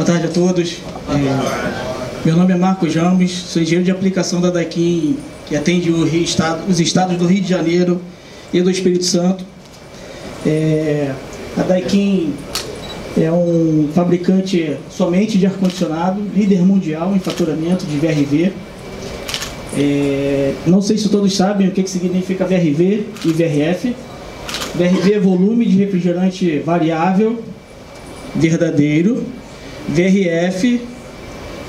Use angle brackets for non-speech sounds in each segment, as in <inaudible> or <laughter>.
Boa tarde a todos. É, meu nome é Marcos Ramos, sou engenheiro de aplicação da Daikin, que atende estado, os estados do Rio de Janeiro e do Espírito Santo. É, a Daikin é um fabricante somente de ar-condicionado, líder mundial em faturamento de VRV. É, não sei se todos sabem o que, que significa VRV e VRF. VRV é volume de refrigerante variável, verdadeiro. VRF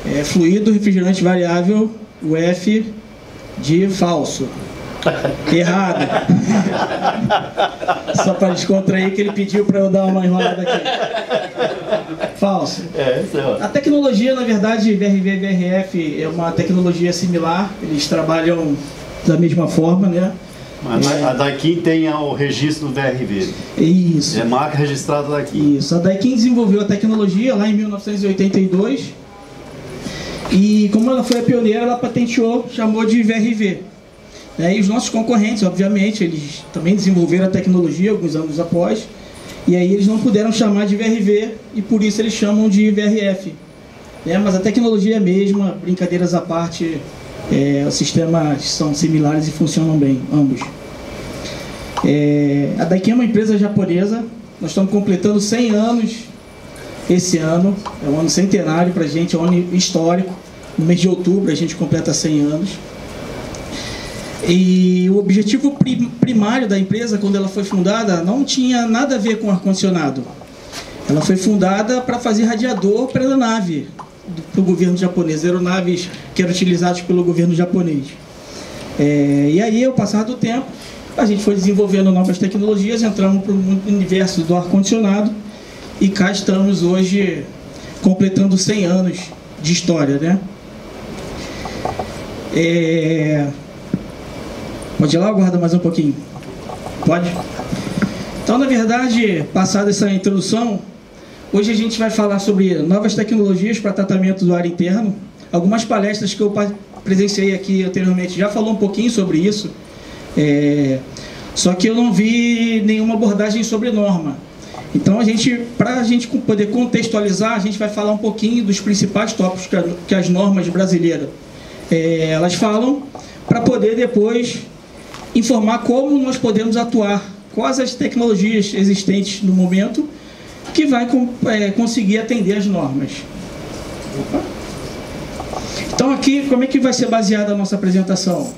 é fluido refrigerante variável, o F de falso. <laughs> Errado. <laughs> Só para descontrair que ele pediu para eu dar uma enrolada aqui. Falso. É, é A tecnologia, na verdade, VRV e VRF é uma tecnologia similar. Eles trabalham da mesma forma, né? Mas a Daikin tem o registro do VRV. Isso. É marca registrada daqui. Isso. A Daikin desenvolveu a tecnologia lá em 1982. E como ela foi a pioneira, ela patenteou, chamou de VRV. Né? E os nossos concorrentes, obviamente, eles também desenvolveram a tecnologia alguns anos após, e aí eles não puderam chamar de VRV e por isso eles chamam de VRF. Né? Mas a tecnologia é a mesma, brincadeiras à parte, é, os sistemas são similares e funcionam bem, ambos. É, a Daikin é uma empresa japonesa, nós estamos completando 100 anos esse ano, é um ano centenário para a gente, é um ano histórico. No mês de outubro a gente completa 100 anos. E o objetivo primário da empresa, quando ela foi fundada, não tinha nada a ver com ar-condicionado. Ela foi fundada para fazer radiador para a nave, para o governo japonês, aeronaves que eram utilizadas pelo governo japonês. É, e aí, ao passar do tempo, a gente foi desenvolvendo novas tecnologias, entramos para o universo do ar-condicionado e cá estamos hoje completando 100 anos de história, né? É, Pode ir lá ou guarda mais um pouquinho? Pode? Então, na verdade, passada essa introdução, hoje a gente vai falar sobre novas tecnologias para tratamento do ar interno. Algumas palestras que eu presenciei aqui anteriormente já falou um pouquinho sobre isso. É, só que eu não vi nenhuma abordagem sobre norma. Então, a gente, para a gente poder contextualizar, a gente vai falar um pouquinho dos principais tópicos que as normas brasileiras é, elas falam, para poder depois informar como nós podemos atuar, quais as tecnologias existentes no momento que vai é, conseguir atender as normas. Opa. Então aqui, como é que vai ser baseada a nossa apresentação?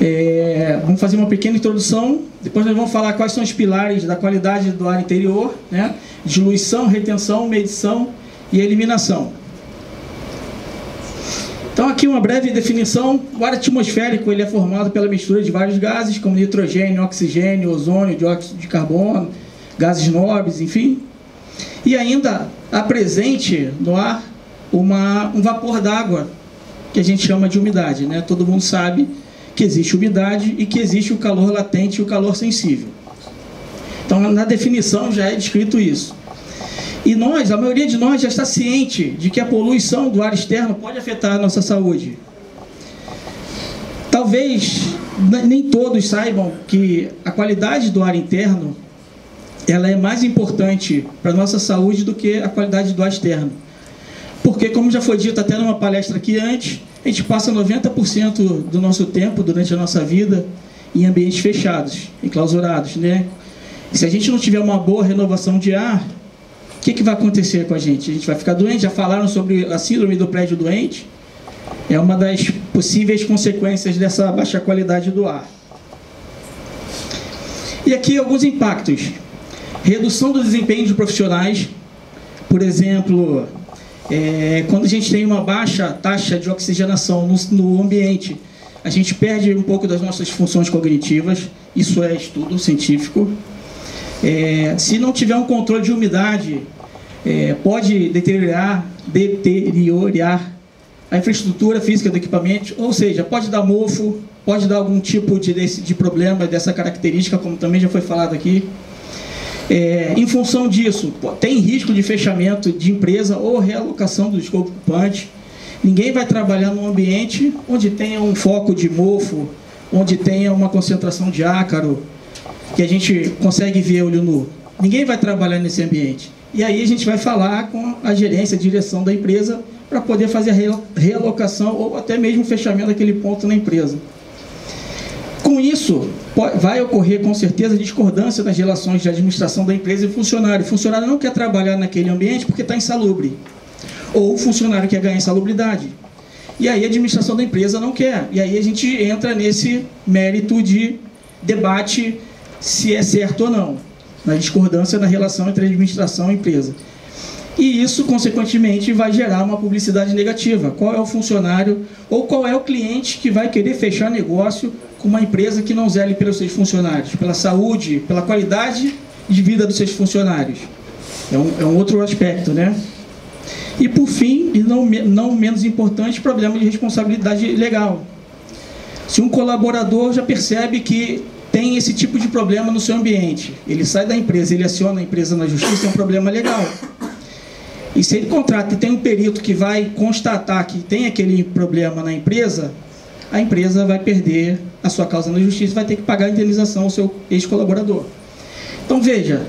É, vamos fazer uma pequena introdução, depois nós vamos falar quais são os pilares da qualidade do ar interior, né? diluição, retenção, medição e eliminação. Então aqui uma breve definição, o ar atmosférico ele é formado pela mistura de vários gases, como nitrogênio, oxigênio, ozônio, dióxido de carbono, gases nobres, enfim. E ainda há presente no ar uma, um vapor d'água, que a gente chama de umidade. Né? Todo mundo sabe que existe umidade e que existe o calor latente e o calor sensível. Então, na definição já é descrito isso. E nós, a maioria de nós já está ciente de que a poluição do ar externo pode afetar a nossa saúde. Talvez nem todos saibam que a qualidade do ar interno ela é mais importante para a nossa saúde do que a qualidade do ar externo. Porque, como já foi dito até numa palestra aqui antes, a gente passa 90% do nosso tempo durante a nossa vida em ambientes fechados, enclausurados, né? Se a gente não tiver uma boa renovação de ar, o que, que vai acontecer com a gente? A gente vai ficar doente? Já falaram sobre a síndrome do prédio doente? É uma das possíveis consequências dessa baixa qualidade do ar. E aqui alguns impactos. Redução do desempenho de profissionais. Por exemplo, é, quando a gente tem uma baixa taxa de oxigenação no, no ambiente, a gente perde um pouco das nossas funções cognitivas. Isso é estudo científico. É, se não tiver um controle de umidade, é, pode deteriorar, deteriorar a infraestrutura física do equipamento, ou seja, pode dar mofo, pode dar algum tipo de, de problema dessa característica, como também já foi falado aqui. É, em função disso, tem risco de fechamento de empresa ou realocação do escopo ocupante. Ninguém vai trabalhar num ambiente onde tenha um foco de mofo, onde tenha uma concentração de ácaro, que a gente consegue ver olho nu. Ninguém vai trabalhar nesse ambiente. e aí a gente vai falar com a gerência, a direção da empresa, para poder fazer a realocação ou até mesmo o fechamento daquele ponto na empresa. Com isso, vai ocorrer com certeza discordância nas relações de administração da empresa e funcionário. O funcionário não quer trabalhar naquele ambiente porque está insalubre. Ou o funcionário quer ganhar insalubridade. E aí a administração da empresa não quer. E aí a gente entra nesse mérito de debate se é certo ou não, na discordância na relação entre administração e empresa. E isso, consequentemente, vai gerar uma publicidade negativa. Qual é o funcionário ou qual é o cliente que vai querer fechar negócio com uma empresa que não zele pelos seus funcionários, pela saúde, pela qualidade de vida dos seus funcionários? É um, é um outro aspecto, né? E por fim, e não, não menos importante, problema de responsabilidade legal. Se um colaborador já percebe que tem esse tipo de problema no seu ambiente, ele sai da empresa, ele aciona a empresa na justiça, é um problema legal. E se ele contrata e tem um perito que vai constatar que tem aquele problema na empresa, a empresa vai perder a sua causa na justiça e vai ter que pagar a indenização ao seu ex-colaborador. Então veja,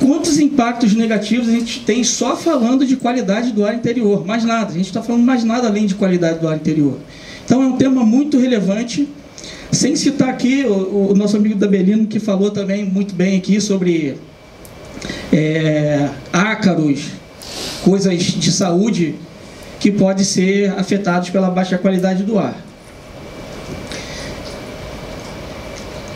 quantos impactos negativos a gente tem só falando de qualidade do ar interior, mais nada, a gente está falando mais nada além de qualidade do ar interior. Então é um tema muito relevante, sem citar aqui o, o nosso amigo Dabelino, que falou também muito bem aqui sobre é, ácaros, coisas de saúde que podem ser afetados pela baixa qualidade do ar.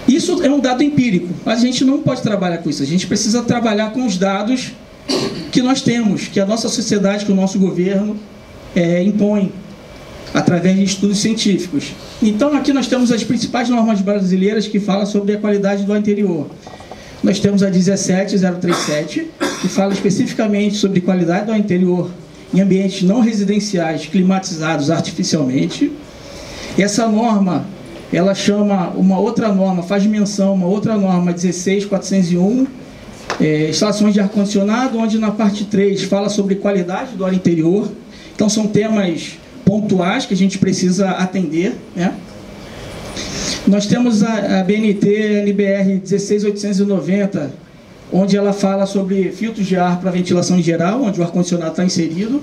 Isso é um dado empírico, a gente não pode trabalhar com isso. A gente precisa trabalhar com os dados que nós temos, que a nossa sociedade, que o nosso governo é, impõe através de estudos científicos. Então, aqui nós temos as principais normas brasileiras que falam sobre a qualidade do interior. Nós temos a 17037, que fala especificamente sobre qualidade do interior em ambientes não residenciais climatizados artificialmente. Essa norma, ela chama uma outra norma, faz menção uma outra norma 16401, é, instalações de ar-condicionado, onde na parte 3 fala sobre qualidade do ar interior. Então são temas pontuais que a gente precisa atender, né? Nós temos a, a BNT NBR 16890, onde ela fala sobre filtros de ar para ventilação em geral, onde o ar-condicionado está inserido.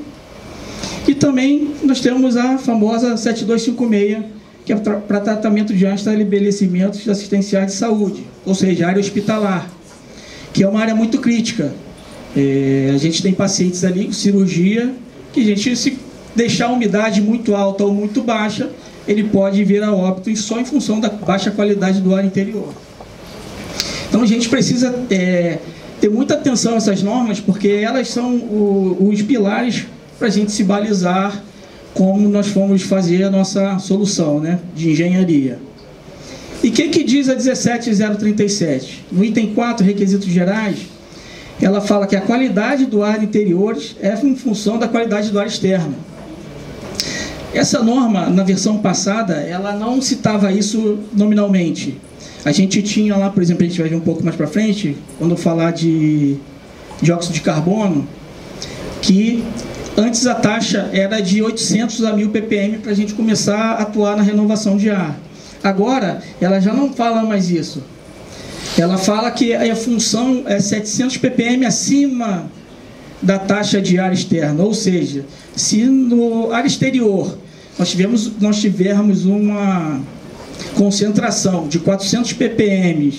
E também nós temos a famosa 7256, que é para tratamento de estabelecimentos assistenciais de saúde, ou seja, área hospitalar, que é uma área muito crítica. É, a gente tem pacientes ali com cirurgia, que a gente, se deixar a umidade muito alta ou muito baixa, ele pode vir a óbito só em função da baixa qualidade do ar interior. Então a gente precisa é, ter muita atenção a essas normas, porque elas são o, os pilares para a gente se balizar como nós fomos fazer a nossa solução né, de engenharia. E o que, que diz a 17037? No item 4, requisitos gerais, ela fala que a qualidade do ar interior é em função da qualidade do ar externo. Essa norma, na versão passada, ela não citava isso nominalmente. A gente tinha lá, por exemplo, a gente vai ver um pouco mais para frente, quando falar de dióxido de carbono, que antes a taxa era de 800 a 1000 ppm para a gente começar a atuar na renovação de ar. Agora, ela já não fala mais isso. Ela fala que a função é 700 ppm acima da taxa de ar externo, ou seja, se no ar exterior nós, tivemos, nós tivermos uma concentração de 400 ppm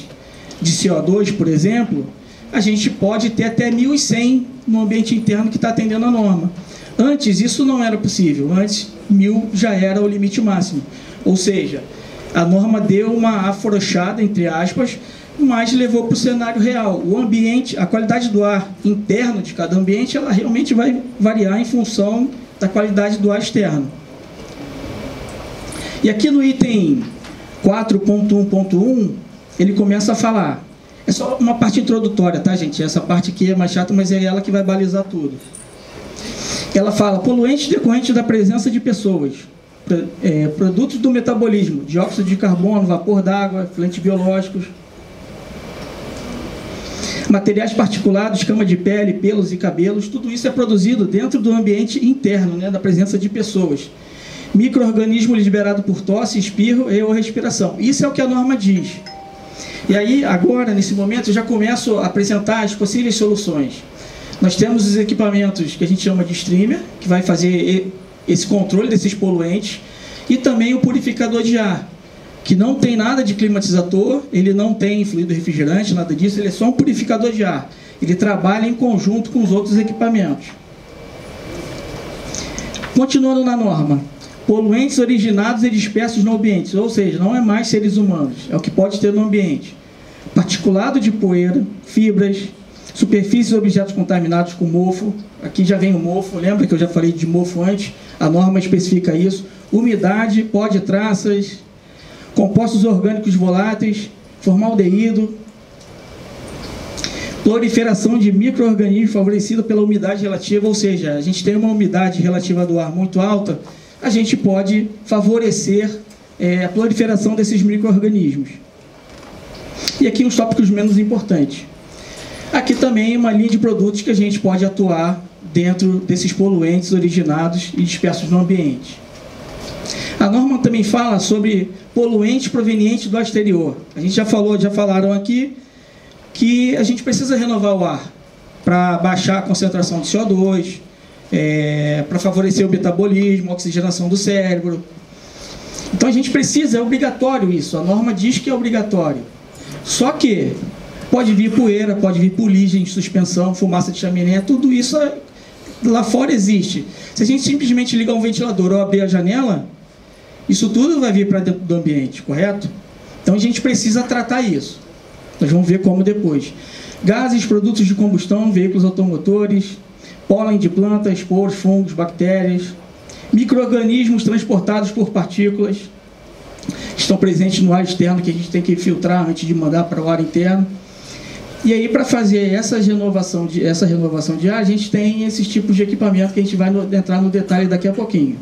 de CO2, por exemplo, a gente pode ter até 1.100 no ambiente interno que está atendendo a norma. Antes, isso não era possível. Antes, 1.000 já era o limite máximo. Ou seja, a norma deu uma afrouxada, entre aspas, mas levou para o cenário real. O ambiente, a qualidade do ar interno de cada ambiente, ela realmente vai variar em função da qualidade do ar externo. E aqui no item 4.1.1, ele começa a falar. É só uma parte introdutória, tá, gente? Essa parte aqui é mais chata, mas é ela que vai balizar tudo. Ela fala poluentes decorrentes da presença de pessoas, é, produtos do metabolismo, dióxido de carbono, vapor d'água, fluentes biológicos, materiais particulados, cama de pele, pelos e cabelos, tudo isso é produzido dentro do ambiente interno, né, da presença de pessoas microorganismo liberado por tosse, espirro e ou respiração. Isso é o que a norma diz. E aí, agora, nesse momento, eu já começo a apresentar as possíveis soluções. Nós temos os equipamentos que a gente chama de streamer, que vai fazer esse controle desses poluentes, e também o purificador de ar, que não tem nada de climatizador, ele não tem fluido refrigerante, nada disso, ele é só um purificador de ar. Ele trabalha em conjunto com os outros equipamentos. Continuando na norma, poluentes originados e dispersos no ambiente, ou seja, não é mais seres humanos, é o que pode ter no ambiente. Particulado de poeira, fibras, superfícies e objetos contaminados com mofo, aqui já vem o mofo, lembra que eu já falei de mofo antes? A norma especifica isso. Umidade, pó de traças, compostos orgânicos voláteis, formaldeído, proliferação de micro-organismos favorecida pela umidade relativa, ou seja, a gente tem uma umidade relativa do ar muito alta, a gente pode favorecer é, a proliferação desses micro-organismos. E aqui os tópicos menos importantes. Aqui também uma linha de produtos que a gente pode atuar dentro desses poluentes originados e dispersos no ambiente. A norma também fala sobre poluentes provenientes do exterior. A gente já falou, já falaram aqui que a gente precisa renovar o ar para baixar a concentração de CO2, é, para favorecer o metabolismo, a oxigenação do cérebro. Então a gente precisa, é obrigatório isso. A norma diz que é obrigatório. Só que pode vir poeira, pode vir poligem, suspensão, fumaça de chaminé, tudo isso lá fora existe. Se a gente simplesmente ligar um ventilador ou abrir a janela, isso tudo vai vir para dentro do ambiente, correto? Então a gente precisa tratar isso. Nós vamos ver como depois. Gases, produtos de combustão, veículos automotores, pólen de plantas, poros, fungos, bactérias, micro-organismos transportados por partículas, estão presentes no ar externo que a gente tem que filtrar antes de mandar para o ar interno. E aí, para fazer essa renovação, de, essa renovação de ar, a gente tem esses tipos de equipamento que a gente vai no, entrar no detalhe daqui a pouquinho.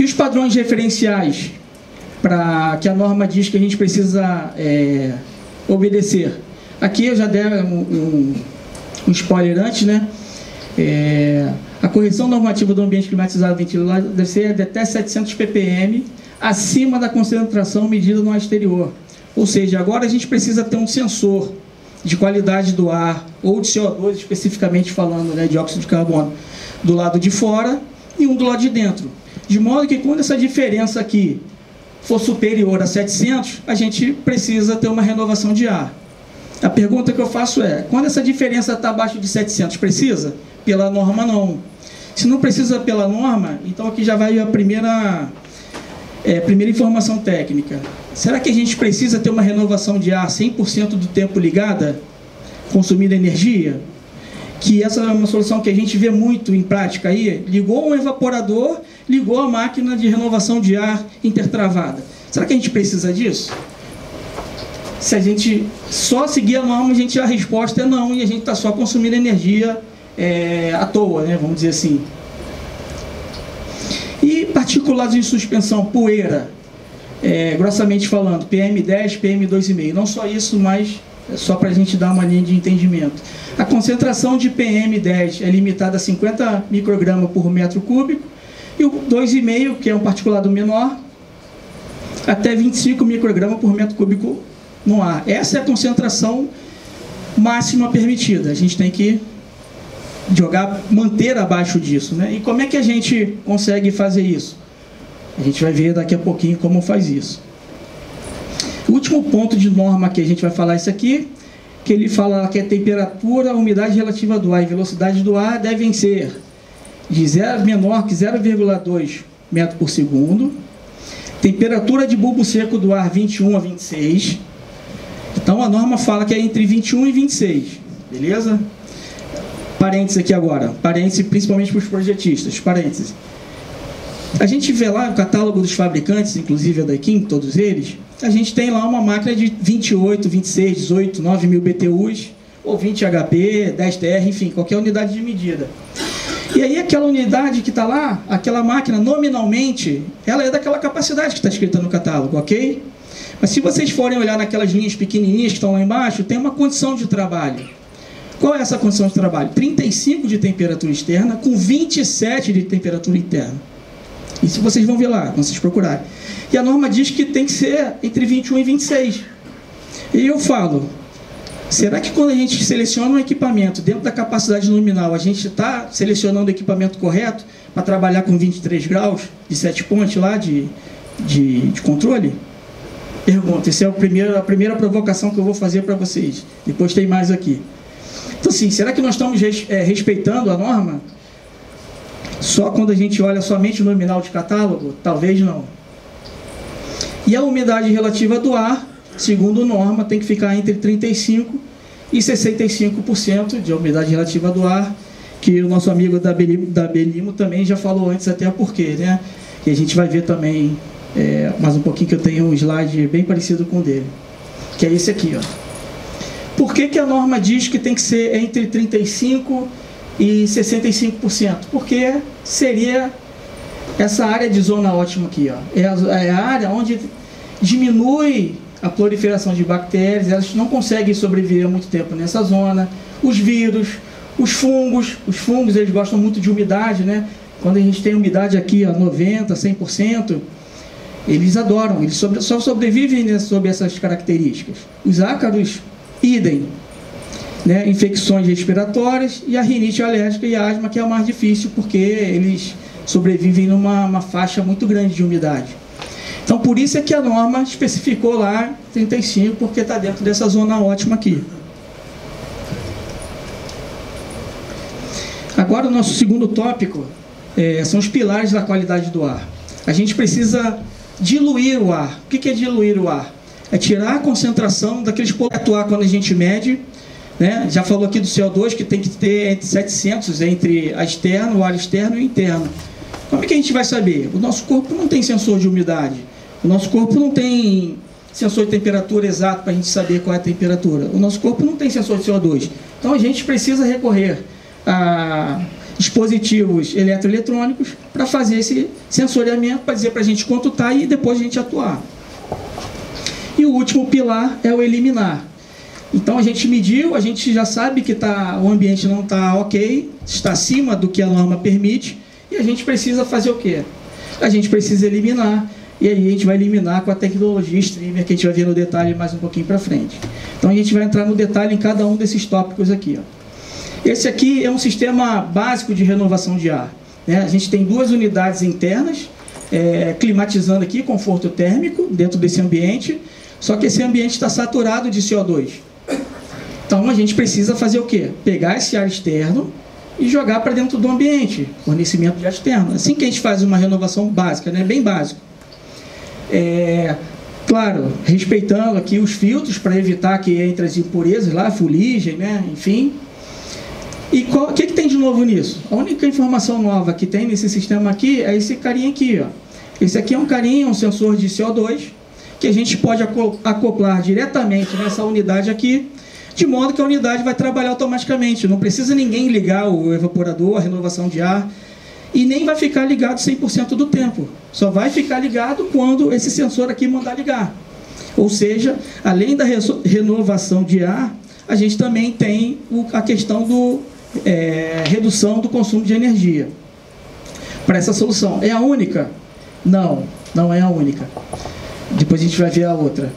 E os padrões referenciais para que a norma diz que a gente precisa é, obedecer. Aqui eu já dei um, um, spoiler antes, né? É, a correção normativa do ambiente climatizado ventilado deve ser de até 700 ppm acima da concentração medida no exterior. Ou seja, agora a gente precisa ter um sensor de qualidade do ar, ou de CO2 especificamente falando, né, dióxido de carbono, do lado de fora e um do lado de dentro. De modo que quando essa diferença aqui for superior a 700, a gente precisa ter uma renovação de ar. A pergunta que eu faço é, quando essa diferença está abaixo de 700, precisa? Pela norma, não. Se não precisa pela norma, então aqui já vai a primeira, é, primeira informação técnica. Será que a gente precisa ter uma renovação de ar 100% do tempo ligada, consumindo energia? Que essa é uma solução que a gente vê muito em prática aí. Ligou um evaporador ligou a máquina de renovação de ar intertravada. Será que a gente precisa disso? Se a gente só seguir a norma, a, gente, a resposta é não, e a gente está só consumindo energia é, à toa, né, vamos dizer assim. E particulados em suspensão, poeira, é, grossamente falando, PM10, PM2,5. Não só isso, mas é só para a gente dar uma linha de entendimento. A concentração de PM10 é limitada a 50 microgramas por metro cúbico, e o 2,5, que é um particulado menor, até 25 microgramas por metro cúbico no ar. Essa é a concentração máxima permitida. A gente tem que jogar, manter abaixo disso. Né? E como é que a gente consegue fazer isso? A gente vai ver daqui a pouquinho como faz isso. O último ponto de norma que a gente vai falar isso aqui, que ele fala que a temperatura, a umidade relativa do ar e velocidade do ar devem ser de zero, menor que 0,2 metro por segundo. Temperatura de bulbo seco do ar 21 a 26. Então a norma fala que é entre 21 e 26. Beleza? Parênteses aqui agora. Parênteses principalmente para os projetistas. Parênteses. A gente vê lá o catálogo dos fabricantes, inclusive a da Kim, todos eles. A gente tem lá uma máquina de 28, 26, 18, 9 mil BTUs, ou 20 HP, 10 TR, enfim, qualquer unidade de medida. E aí aquela unidade que está lá, aquela máquina, nominalmente, ela é daquela capacidade que está escrita no catálogo, ok? Mas se vocês forem olhar naquelas linhas pequenininhas que estão lá embaixo, tem uma condição de trabalho. Qual é essa condição de trabalho? 35 de temperatura externa com 27 de temperatura interna. Isso vocês vão ver lá, quando vocês procurarem. E a norma diz que tem que ser entre 21 e 26. E eu falo, será que quando a gente seleciona um equipamento dentro da capacidade nominal, a gente está selecionando o equipamento correto para trabalhar com 23 graus de set point lá de, de, de controle? Pergunta, essa é a primeira, a primeira provocação que eu vou fazer para vocês. Depois tem mais aqui. Então, assim, será que nós estamos é, respeitando a norma? Só quando a gente olha somente o nominal de catálogo? Talvez não. E a umidade relativa do ar, segundo norma, tem que ficar entre 35% e 65% de umidade relativa do ar, que o nosso amigo da Belimo, da Belimo também já falou antes até porquê, né? Que a gente vai ver também é, mais um pouquinho que eu tenho um slide bem parecido com o dele, que é esse aqui, ó. Por que, que a norma diz que tem que ser entre 35% e 65%? Porque seria essa área de zona ótima aqui, ó. É a, é a área onde diminui a proliferação de bactérias, elas não conseguem sobreviver muito tempo nessa zona. Os vírus, os fungos, os fungos eles gostam muito de umidade, né? Quando a gente tem umidade aqui, ó, 90, 100%, eles adoram, eles sobre, só sobrevivem né, sob essas características. Os ácaros, idem. Né, infecções respiratórias e a rinite alérgica e a asma, que é a mais difícil, porque eles sobrevivem numa faixa muito grande de umidade. Então, por isso é que a norma especificou lá 35, porque está dentro dessa zona ótima aqui. Agora, o nosso segundo tópico é, são os pilares da qualidade do ar. A gente precisa diluir o ar. O que é diluir o ar? É tirar a concentração daqueles atuar quando a gente mede. Né? Já falou aqui do CO2 que tem que ter entre 700 entre a externo, o ar externo e o interno. Como é que a gente vai saber? O nosso corpo não tem sensor de umidade. O nosso corpo não tem sensor de temperatura exato para a gente saber qual é a temperatura. O nosso corpo não tem sensor de CO2. Então a gente precisa recorrer a dispositivos eletroeletrônicos para fazer esse sensoriamento, para dizer para a gente quanto está e depois a gente atuar. E o último pilar é o eliminar. Então a gente mediu, a gente já sabe que tá, o ambiente não está ok, está acima do que a norma permite, e a gente precisa fazer o quê? A gente precisa eliminar, e aí a gente vai eliminar com a tecnologia streamer que a gente vai ver no detalhe mais um pouquinho para frente. Então a gente vai entrar no detalhe em cada um desses tópicos aqui. Ó. Esse aqui é um sistema básico de renovação de ar. Né? A gente tem duas unidades internas, é, climatizando aqui, conforto térmico dentro desse ambiente, só que esse ambiente está saturado de CO2. Então a gente precisa fazer o quê? Pegar esse ar externo e jogar para dentro do ambiente, fornecimento de externo. Assim que a gente faz uma renovação básica, né? bem básico. É, claro, respeitando aqui os filtros para evitar que entre as impurezas lá, fuligem, né? enfim, e o que, que tem de novo nisso? A única informação nova que tem nesse sistema aqui é esse carinha aqui. Ó. Esse aqui é um carinha, um sensor de CO2, que a gente pode acoplar diretamente nessa unidade aqui, de modo que a unidade vai trabalhar automaticamente. Não precisa ninguém ligar o evaporador, a renovação de ar, e nem vai ficar ligado 100% do tempo. Só vai ficar ligado quando esse sensor aqui mandar ligar. Ou seja, além da renovação de ar, a gente também tem a questão do é, redução do consumo de energia para essa solução. É a única? Não, não é a única. Depois a gente vai ver a outra.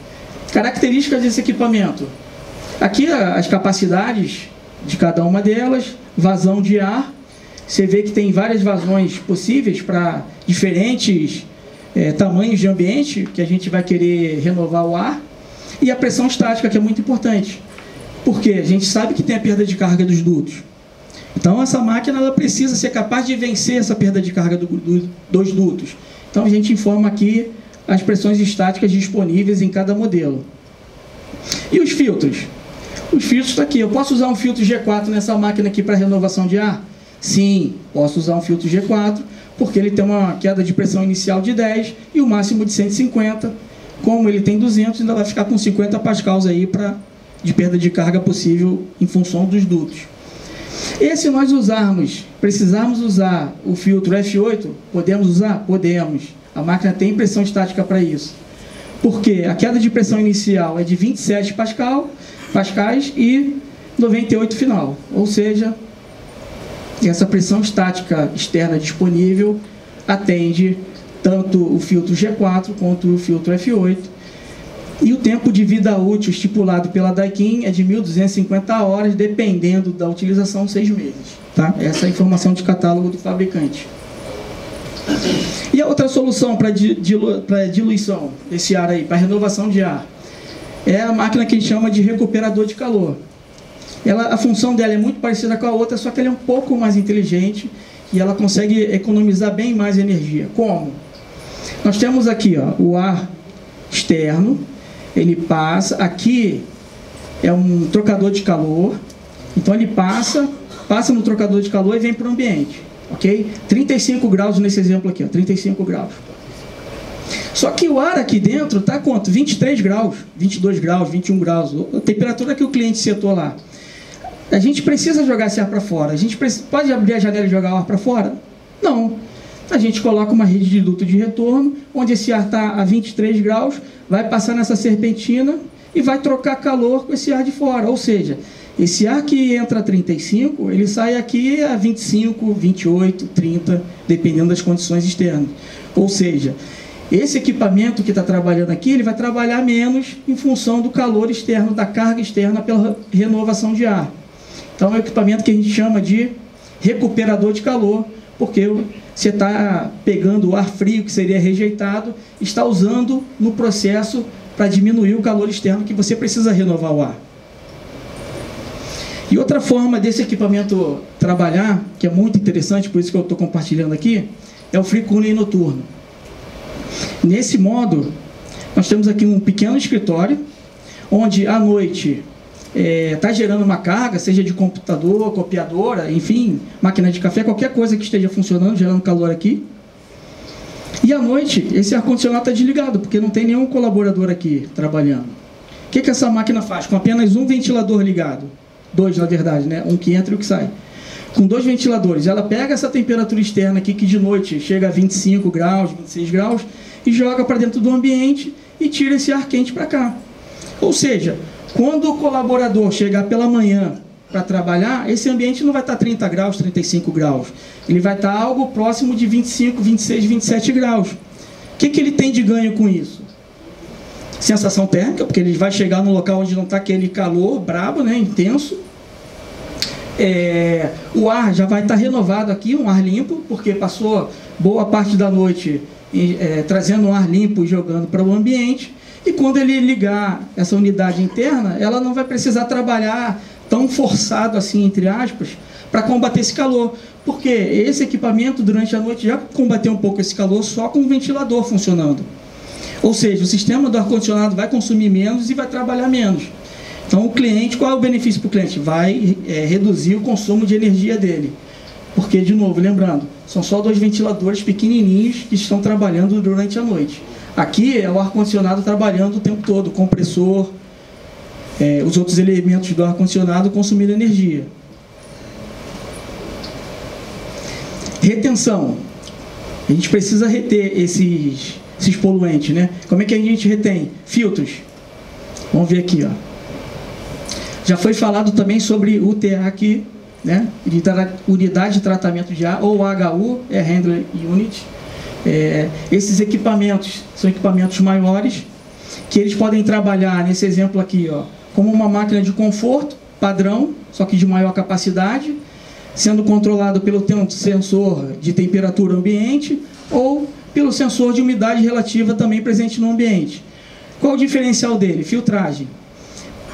Características desse equipamento. Aqui as capacidades de cada uma delas, vazão de ar. Você vê que tem várias vazões possíveis para diferentes é, tamanhos de ambiente que a gente vai querer renovar o ar. E a pressão estática, que é muito importante. Porque a gente sabe que tem a perda de carga dos dutos. Então essa máquina ela precisa ser capaz de vencer essa perda de carga do, do, dos dutos. Então a gente informa aqui as pressões estáticas disponíveis em cada modelo. E os filtros? Os filtros estão tá aqui. Eu posso usar um filtro G4 nessa máquina aqui para renovação de ar? Sim, posso usar um filtro G4, porque ele tem uma queda de pressão inicial de 10 e o máximo de 150. Como ele tem 200, ainda vai ficar com 50 pascals aí pra, de perda de carga possível em função dos dutos. E se nós usarmos, precisarmos usar o filtro F8, podemos usar? Podemos. A máquina tem pressão estática para isso. Porque a queda de pressão inicial é de 27 pascal, pascais e 98 final. Ou seja, essa pressão estática externa disponível atende tanto o filtro G4 quanto o filtro F8. E o tempo de vida útil estipulado pela Daikin é de 1.250 horas, dependendo da utilização, seis meses. Tá? Essa é a informação de catálogo do fabricante. E a outra solução para dilu diluição desse ar aí, para renovação de ar, é a máquina que a gente chama de recuperador de calor. Ela, a função dela é muito parecida com a outra, só que ela é um pouco mais inteligente e ela consegue economizar bem mais energia. Como? Nós temos aqui ó, o ar externo, ele passa, aqui é um trocador de calor, então ele passa, passa no trocador de calor e vem para o ambiente, ok? 35 graus nesse exemplo aqui, ó, 35 graus. Só que o ar aqui dentro está quanto? 23 graus, 22 graus, 21 graus, a temperatura que o cliente setou lá. A gente precisa jogar esse ar para fora. A gente pode abrir a janela e jogar o ar para fora? Não. A gente coloca uma rede de duto de retorno, onde esse ar está a 23 graus, vai passar nessa serpentina e vai trocar calor com esse ar de fora. Ou seja, esse ar que entra a 35, ele sai aqui a 25, 28, 30, dependendo das condições externas. Ou seja, esse equipamento que está trabalhando aqui, ele vai trabalhar menos em função do calor externo, da carga externa pela renovação de ar. Então é um equipamento que a gente chama de recuperador de calor, porque você está pegando o ar frio que seria rejeitado, está usando no processo para diminuir o calor externo que você precisa renovar o ar. E outra forma desse equipamento trabalhar, que é muito interessante, por isso que eu estou compartilhando aqui, é o free cooling noturno. Nesse modo, nós temos aqui um pequeno escritório, onde à noite está é, tá gerando uma carga, seja de computador, copiadora, enfim, máquina de café, qualquer coisa que esteja funcionando, gerando calor aqui. E à noite, esse ar-condicionado está desligado, porque não tem nenhum colaborador aqui trabalhando. O que, que essa máquina faz? Com apenas um ventilador ligado, dois na verdade, né? um que entra e o que sai. Com dois ventiladores, ela pega essa temperatura externa aqui, que de noite chega a 25 graus, 26 graus, e joga para dentro do ambiente e tira esse ar quente para cá. Ou seja, quando o colaborador chegar pela manhã para trabalhar, esse ambiente não vai estar 30 graus, 35 graus. Ele vai estar algo próximo de 25, 26, 27 graus. O que, que ele tem de ganho com isso? Sensação térmica, porque ele vai chegar no local onde não está aquele calor brabo, né, intenso. É, o ar já vai estar renovado aqui, um ar limpo, porque passou boa parte da noite é, trazendo um ar limpo e jogando para o ambiente. E quando ele ligar essa unidade interna, ela não vai precisar trabalhar tão forçado assim, entre aspas, para combater esse calor. Porque esse equipamento, durante a noite, já combateu um pouco esse calor só com o ventilador funcionando. Ou seja, o sistema do ar-condicionado vai consumir menos e vai trabalhar menos. Então, o cliente, qual é o benefício para o cliente? Vai é, reduzir o consumo de energia dele. Porque, de novo, lembrando, são só dois ventiladores pequenininhos que estão trabalhando durante a noite. Aqui é o ar-condicionado trabalhando o tempo todo, o compressor, é, os outros elementos do ar-condicionado consumindo energia. Retenção. A gente precisa reter esses, esses poluentes, né? Como é que a gente retém? Filtros. Vamos ver aqui, ó. Já foi falado também sobre UTA aqui, né? Unidade de Tratamento de Ar, ou HU, é Handler Unit. É, esses equipamentos são equipamentos maiores que eles podem trabalhar nesse exemplo aqui, ó, como uma máquina de conforto padrão, só que de maior capacidade, sendo controlado pelo sensor de temperatura ambiente ou pelo sensor de umidade relativa também presente no ambiente. Qual o diferencial dele? Filtragem.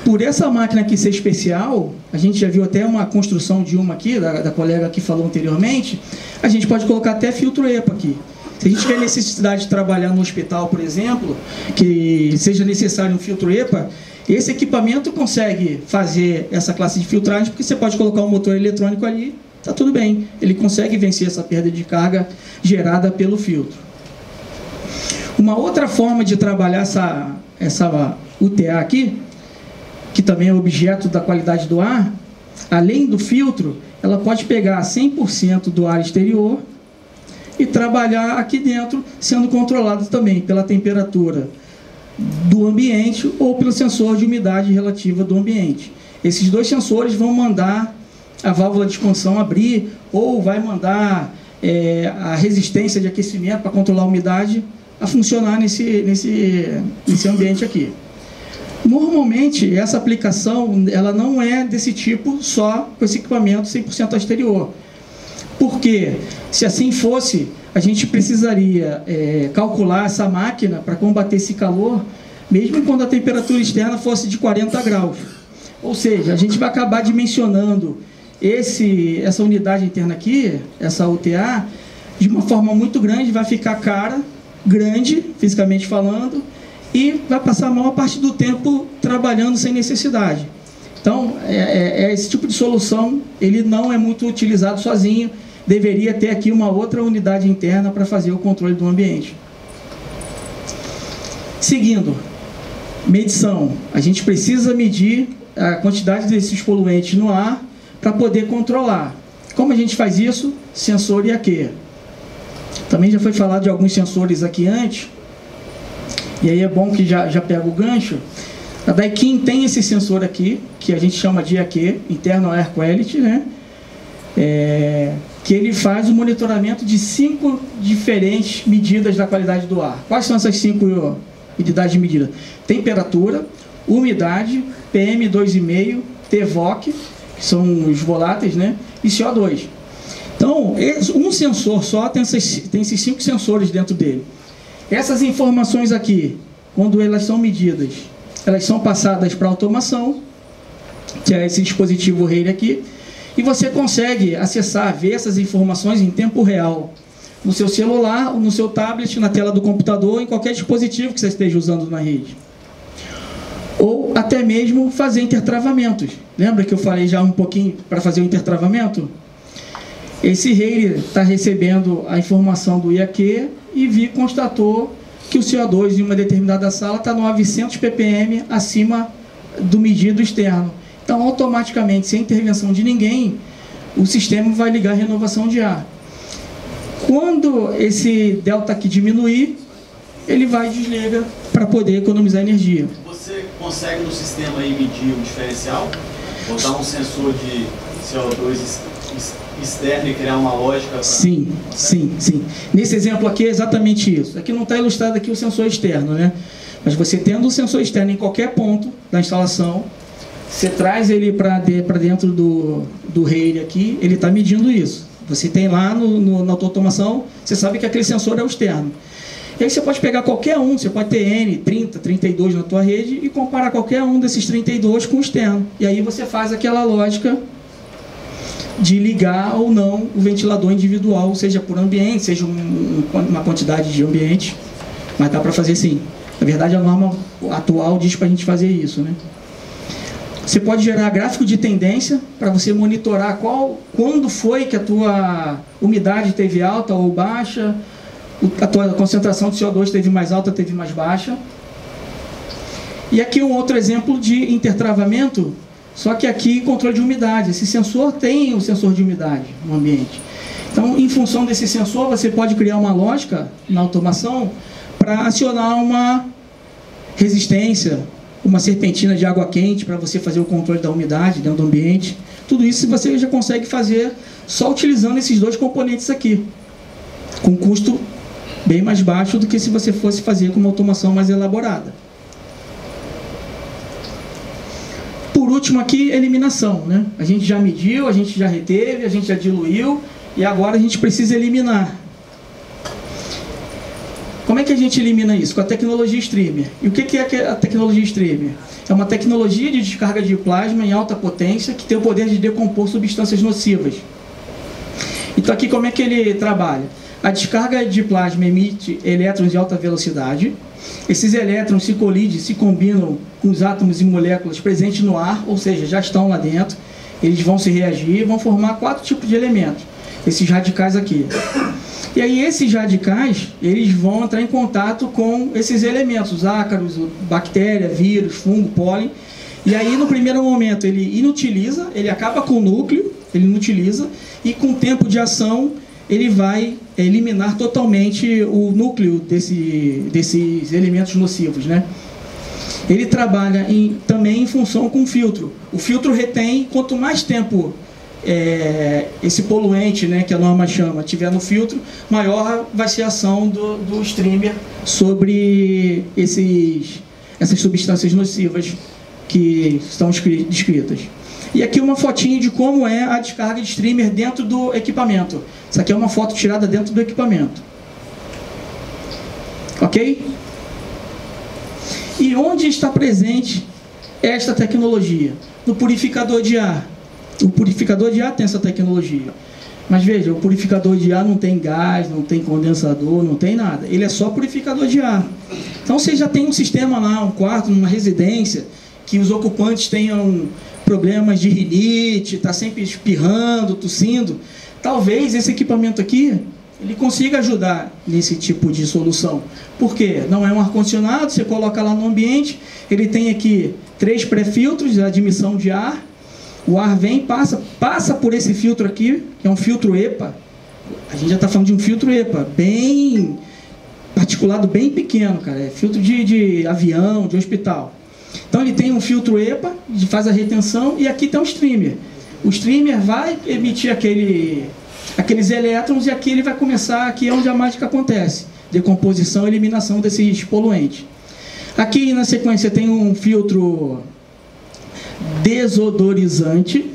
Por essa máquina aqui ser especial, a gente já viu até uma construção de uma aqui, da, da colega que falou anteriormente, a gente pode colocar até filtro EPA aqui. Se a gente tiver necessidade de trabalhar no hospital, por exemplo, que seja necessário um filtro EPA, esse equipamento consegue fazer essa classe de filtragem, porque você pode colocar um motor eletrônico ali, está tudo bem. Ele consegue vencer essa perda de carga gerada pelo filtro. Uma outra forma de trabalhar essa, essa UTA aqui, que também é objeto da qualidade do ar, além do filtro, ela pode pegar 100% do ar exterior e trabalhar aqui dentro, sendo controlado também pela temperatura do ambiente ou pelo sensor de umidade relativa do ambiente. Esses dois sensores vão mandar a válvula de expansão abrir ou vai mandar é, a resistência de aquecimento para controlar a umidade a funcionar nesse, nesse, nesse ambiente aqui. Normalmente, essa aplicação ela não é desse tipo só com esse equipamento 100% exterior. Porque, se assim fosse, a gente precisaria é, calcular essa máquina para combater esse calor, mesmo quando a temperatura externa fosse de 40 graus. Ou seja, a gente vai acabar dimensionando esse, essa unidade interna aqui, essa UTA, de uma forma muito grande, vai ficar cara, grande, fisicamente falando, e vai passar a maior parte do tempo trabalhando sem necessidade. Então, é, é, é esse tipo de solução, ele não é muito utilizado sozinho, deveria ter aqui uma outra unidade interna para fazer o controle do ambiente. Seguindo, medição. A gente precisa medir a quantidade desses poluentes no ar para poder controlar. Como a gente faz isso? Sensor IAQ. Também já foi falado de alguns sensores aqui antes, e aí é bom que já, já pega o gancho. A Daikin tem esse sensor aqui, que a gente chama de IAQ, Internal Air Quality, né? É, que ele faz o monitoramento de cinco diferentes medidas da qualidade do ar. Quais são essas cinco unidades de medida? Temperatura, umidade, PM2,5, TVOC, que são os voláteis, né? E CO2. Então, um sensor só tem, essas, tem esses cinco sensores dentro dele. Essas informações aqui, quando elas são medidas, elas são passadas para automação, que é esse dispositivo REIR aqui, e você consegue acessar, ver essas informações em tempo real, no seu celular, no seu tablet, na tela do computador, em qualquer dispositivo que você esteja usando na rede. Ou até mesmo fazer intertravamentos. Lembra que eu falei já um pouquinho para fazer o intertravamento? Esse rei está recebendo a informação do IAQ e vi constatou que o CO2 em uma determinada sala está 900 ppm acima do medido externo. Então, automaticamente, sem intervenção de ninguém, o sistema vai ligar a renovação de ar. Quando esse delta aqui diminuir, ele vai e desliga para poder economizar energia. Você consegue no sistema aí medir o diferencial? Botar um sensor de CO2 externa e criar uma lógica? Pra... Sim, sim, sim. Nesse exemplo aqui é exatamente isso. Aqui não está ilustrado aqui o sensor externo, né? Mas você tendo o sensor externo em qualquer ponto da instalação, você traz ele para de, dentro do, do RAID aqui, ele está medindo isso. Você tem lá no, no, na automação, você sabe que aquele sensor é o externo. E aí você pode pegar qualquer um, você pode ter N, 30, 32 na tua rede e comparar qualquer um desses 32 com o externo. E aí você faz aquela lógica de ligar ou não o ventilador individual, seja por ambiente, seja um, uma quantidade de ambiente, mas dá para fazer sim. Na verdade, a norma atual diz para a gente fazer isso, né? Você pode gerar gráfico de tendência para você monitorar qual, quando foi que a tua umidade teve alta ou baixa, a tua concentração de CO2 teve mais alta, teve mais baixa. E aqui um outro exemplo de intertravamento só que aqui controle de umidade. Esse sensor tem o sensor de umidade no ambiente. Então, em função desse sensor, você pode criar uma lógica na automação para acionar uma resistência, uma serpentina de água quente para você fazer o controle da umidade dentro do ambiente. Tudo isso você já consegue fazer só utilizando esses dois componentes aqui, com custo bem mais baixo do que se você fosse fazer com uma automação mais elaborada. por último aqui, eliminação. Né? A gente já mediu, a gente já reteve, a gente já diluiu e agora a gente precisa eliminar. Como é que a gente elimina isso? Com a tecnologia streamer. E o que é a tecnologia streamer? É uma tecnologia de descarga de plasma em alta potência que tem o poder de decompor substâncias nocivas. Então aqui como é que ele trabalha? A descarga de plasma emite elétrons de alta velocidade, esses elétrons se colidem, se combinam com os átomos e moléculas presentes no ar, ou seja, já estão lá dentro. Eles vão se reagir e vão formar quatro tipos de elementos. Esses radicais aqui. E aí esses radicais, eles vão entrar em contato com esses elementos, ácaros, bactéria, vírus, fungo, pólen. E aí no primeiro momento ele inutiliza, ele acaba com o núcleo, ele inutiliza, e com o tempo de ação ele vai eliminar totalmente o núcleo desse, desses elementos nocivos, né? Ele trabalha em, também em função com filtro. O filtro retém, quanto mais tempo é, esse poluente, né, que a norma chama, tiver no filtro, maior vai ser a ação do, do streamer sobre esses, essas substâncias nocivas que estão descritas. E aqui uma fotinho de como é a descarga de streamer dentro do equipamento. Isso aqui é uma foto tirada dentro do equipamento. Ok? E onde está presente esta tecnologia? No purificador de ar. O purificador de ar tem essa tecnologia. Mas veja, o purificador de ar não tem gás, não tem condensador, não tem nada. Ele é só purificador de ar. Então você já tem um sistema lá, um quarto, numa residência, que os ocupantes tenham problemas de rinite, está sempre espirrando, tossindo. Talvez esse equipamento aqui ele consiga ajudar nesse tipo de solução. Por quê? Não é um ar-condicionado, você coloca lá no ambiente, ele tem aqui três pré-filtros de admissão de ar, o ar vem, passa, passa por esse filtro aqui, que é um filtro EPA. A gente já está falando de um filtro EPA, bem particulado, bem pequeno, cara. É filtro de, de avião, de hospital. Então ele tem um filtro EPA, faz a retenção, e aqui tem um streamer. O streamer vai emitir aquele, aqueles elétrons e aqui ele vai começar, aqui é onde a mágica acontece. Decomposição e eliminação desses poluentes. Aqui na sequência tem um filtro desodorizante,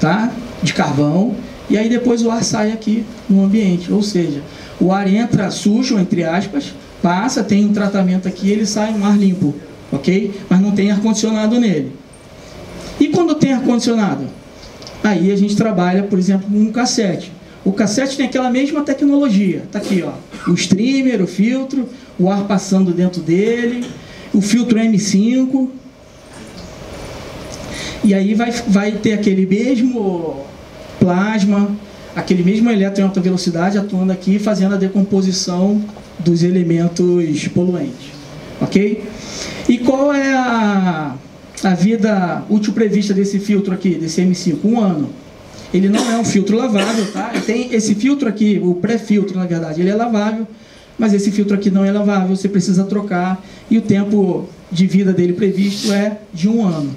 tá? De carvão. E aí depois o ar sai aqui no ambiente. Ou seja, o ar entra sujo, entre aspas, passa, tem um tratamento aqui, ele sai um ar limpo, ok? Mas não tem ar-condicionado nele. E quando tem ar-condicionado? Aí a gente trabalha, por exemplo, com um cassete. O cassete tem aquela mesma tecnologia. Tá aqui, ó. O streamer, o filtro, o ar passando dentro dele, o filtro M5, e aí vai, vai ter aquele mesmo plasma, aquele mesmo elétron em alta velocidade atuando aqui, fazendo a decomposição dos elementos poluentes. Ok? E qual é a, a vida útil prevista desse filtro aqui, desse M5? Um ano. Ele não é um filtro lavável, tá? Tem esse filtro aqui, o pré-filtro, na verdade, ele é lavável, mas esse filtro aqui não é lavável, você precisa trocar e o tempo de vida dele previsto é de um ano.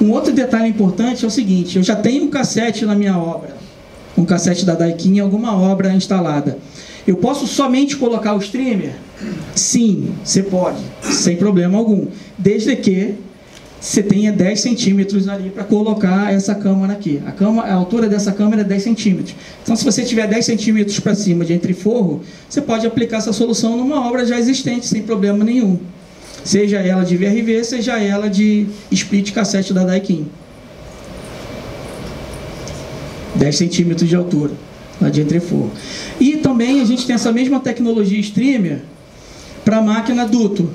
Um outro detalhe importante é o seguinte: eu já tenho um cassete na minha obra, um cassete da Daikin alguma obra instalada. Eu posso somente colocar o streamer? Sim, você pode, sem problema algum, desde que você tenha 10 centímetros ali para colocar essa câmara aqui. A, câmara, a altura dessa câmera é 10 centímetros. Então, se você tiver 10 centímetros para cima de entreforro, você pode aplicar essa solução numa obra já existente, sem problema nenhum seja ela de VRV, seja ela de split cassete da Daikin. 10 centímetros de altura, lá de entreforro. E também a gente tem essa mesma tecnologia streamer para máquina duto.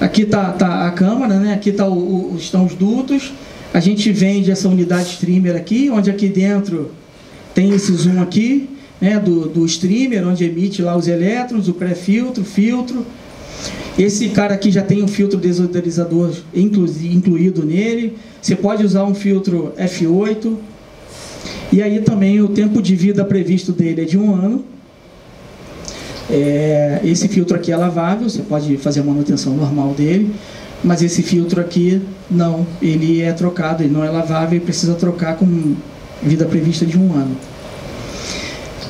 Aqui está tá a câmara, né? aqui tá o, o, estão os dutos. A gente vende essa unidade streamer aqui, onde aqui dentro tem esse zoom aqui, né? do, do streamer, onde emite lá os elétrons, o pré-filtro, filtro esse cara aqui já tem um filtro desodorizador incluído nele. Você pode usar um filtro F8. E aí também o tempo de vida previsto dele é de um ano. É, esse filtro aqui é lavável, você pode fazer a manutenção normal dele. Mas esse filtro aqui, não. Ele é trocado, ele não é lavável e precisa trocar com vida prevista de um ano.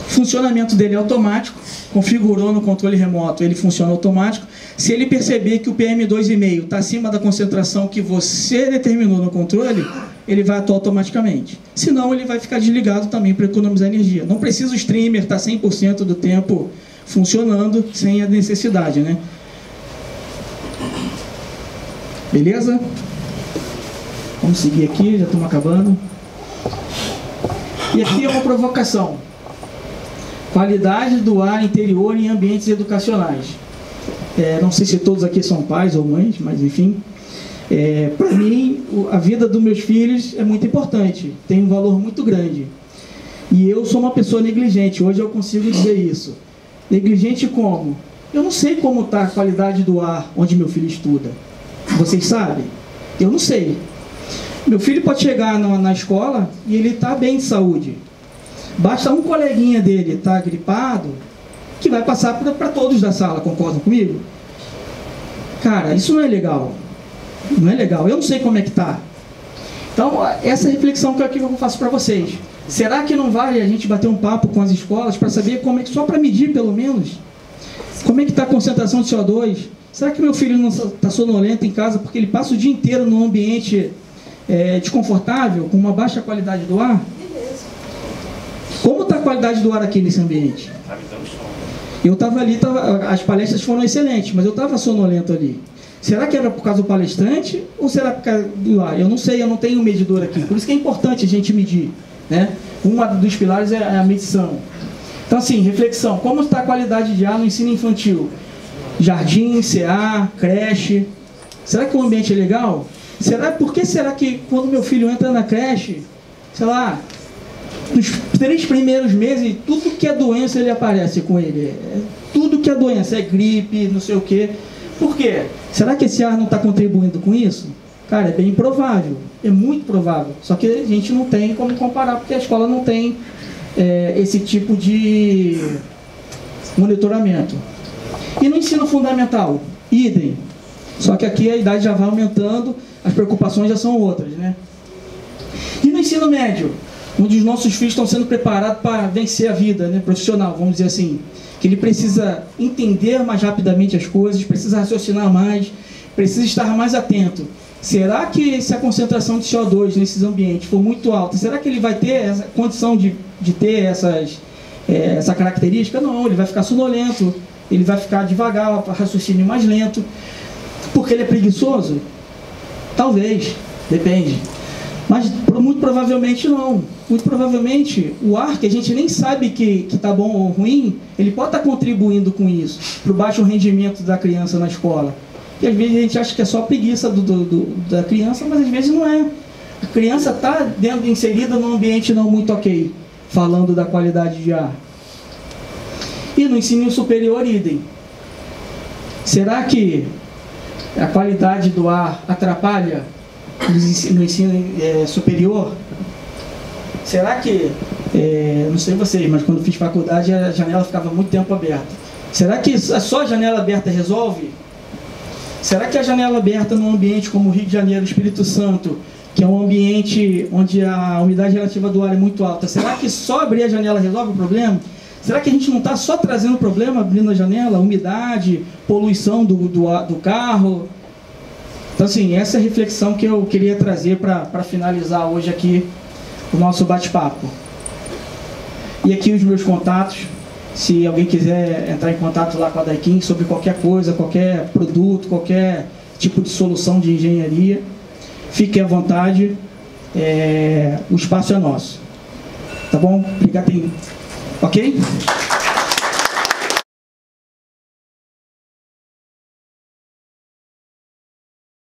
Funcionamento dele é automático. Configurou no controle remoto, ele funciona automático. Se ele perceber que o PM2,5 está acima da concentração que você determinou no controle, ele vai atuar automaticamente. Senão, ele vai ficar desligado também para economizar energia. Não precisa o streamer estar tá 100% do tempo funcionando sem a necessidade, né? Beleza? Vamos seguir aqui, já estamos acabando. E aqui é uma provocação. Qualidade do ar interior em ambientes educacionais. É, não sei se todos aqui são pais ou mães, mas enfim. É, Para mim, a vida dos meus filhos é muito importante, tem um valor muito grande. E eu sou uma pessoa negligente, hoje eu consigo dizer isso. Negligente como? Eu não sei como está a qualidade do ar onde meu filho estuda. Vocês sabem? Eu não sei. Meu filho pode chegar na, na escola e ele está bem de saúde. Basta um coleguinha dele estar tá gripado, que vai passar para todos da sala, concordam comigo? Cara, isso não é legal. Não é legal. Eu não sei como é que tá. Então, essa reflexão que eu, que eu faço para vocês. Será que não vale a gente bater um papo com as escolas para saber como é que, só para medir pelo menos, como é que está a concentração de CO2? Será que meu filho não está sonolento em casa porque ele passa o dia inteiro num ambiente é, desconfortável, com uma baixa qualidade do ar? Como está a qualidade do ar aqui nesse ambiente? Eu estava ali, tava, as palestras foram excelentes, mas eu estava sonolento ali. Será que era por causa do palestrante ou será por causa do ar? Eu não sei, eu não tenho medidor aqui. Por isso que é importante a gente medir. Né? Um dos pilares é a medição. Então, assim, reflexão. Como está a qualidade de ar no ensino infantil? Jardim, CA, creche. Será que o ambiente é legal? Será, por que será que quando meu filho entra na creche, sei lá, nos três primeiros meses, tudo que é doença ele aparece com ele. É, tudo que é doença, é gripe, não sei o quê. Por quê? Será que esse ar não está contribuindo com isso? Cara, é bem provável, é muito provável. Só que a gente não tem como comparar, porque a escola não tem é, esse tipo de monitoramento. E no ensino fundamental, idem. Só que aqui a idade já vai aumentando, as preocupações já são outras, né? E no ensino médio, onde os nossos filhos estão sendo preparados para vencer a vida né, profissional, vamos dizer assim. Que ele precisa entender mais rapidamente as coisas, precisa raciocinar mais, precisa estar mais atento. Será que se a concentração de CO2 nesses ambientes for muito alta, será que ele vai ter essa condição de, de ter essas, é, essa característica? Não, ele vai ficar sonolento, ele vai ficar devagar, raciocínio mais lento. Porque ele é preguiçoso? Talvez, depende. Mas muito provavelmente não. Muito provavelmente o ar, que a gente nem sabe que está bom ou ruim, ele pode estar tá contribuindo com isso, para o baixo rendimento da criança na escola. E às vezes a gente acha que é só preguiça do, do, do da criança, mas às vezes não é. A criança está inserida num ambiente não muito ok, falando da qualidade de ar. E no ensino superior, idem. Será que a qualidade do ar atrapalha no ensino é, superior? Será que, é, não sei vocês, mas quando fiz faculdade a janela ficava muito tempo aberta. Será que só a janela aberta resolve? Será que a janela aberta num ambiente como o Rio de Janeiro, Espírito Santo, que é um ambiente onde a umidade relativa do ar é muito alta, será que só abrir a janela resolve o problema? Será que a gente não está só trazendo problema abrindo a janela, umidade, poluição do, do, do carro? Então, assim, essa é reflexão que eu queria trazer para finalizar hoje aqui o nosso bate-papo. E aqui os meus contatos, se alguém quiser entrar em contato lá com a Daikin sobre qualquer coisa, qualquer produto, qualquer tipo de solução de engenharia, fique à vontade, é, o espaço é nosso. Tá bom? Obrigado. Ok?